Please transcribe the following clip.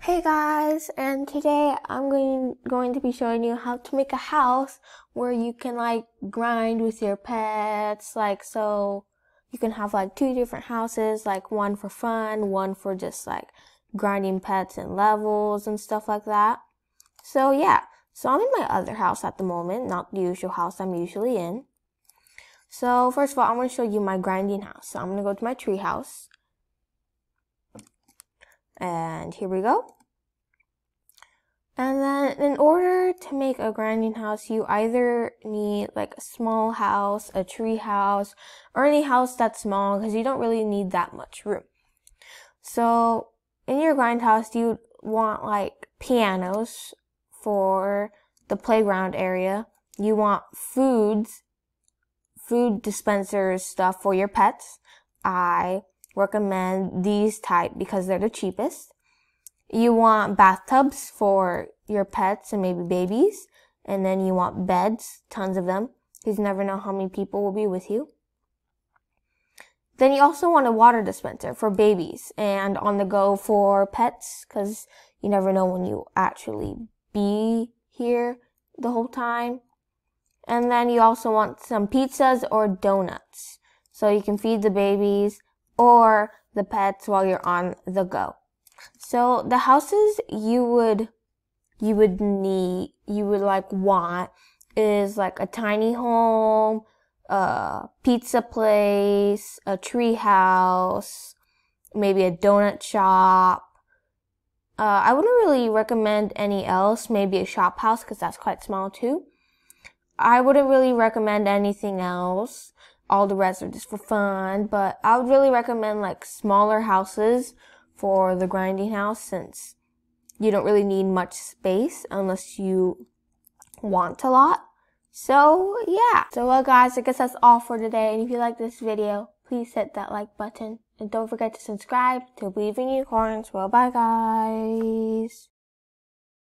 Hey guys, and today I'm going going to be showing you how to make a house where you can like grind with your pets, like so you can have like two different houses, like one for fun, one for just like grinding pets and levels and stuff like that. So yeah, so I'm in my other house at the moment, not the usual house I'm usually in. So first of all, I'm going to show you my grinding house. So I'm going to go to my tree house. And here we go. And then in order to make a grinding house, you either need like a small house, a tree house, or any house that's small because you don't really need that much room. So in your grind house, you want like pianos for the playground area. You want foods, food dispensers stuff for your pets. I recommend these type because they're the cheapest. You want bathtubs for your pets and maybe babies. And then you want beds, tons of them, because you never know how many people will be with you. Then you also want a water dispenser for babies and on the go for pets, because you never know when you actually be here the whole time. And then you also want some pizzas or donuts. So you can feed the babies or the pets while you're on the go. So the houses you would, you would need, you would like want is like a tiny home, a pizza place, a tree house, maybe a donut shop. Uh, I wouldn't really recommend any else, maybe a shop house because that's quite small too. I wouldn't really recommend anything else all the rest are just for fun. But I would really recommend like smaller houses for the grinding house since you don't really need much space unless you want a lot. So yeah. So well guys, I guess that's all for today. And if you like this video, please hit that like button. And don't forget to subscribe to Believe in Unicorns. Well bye guys.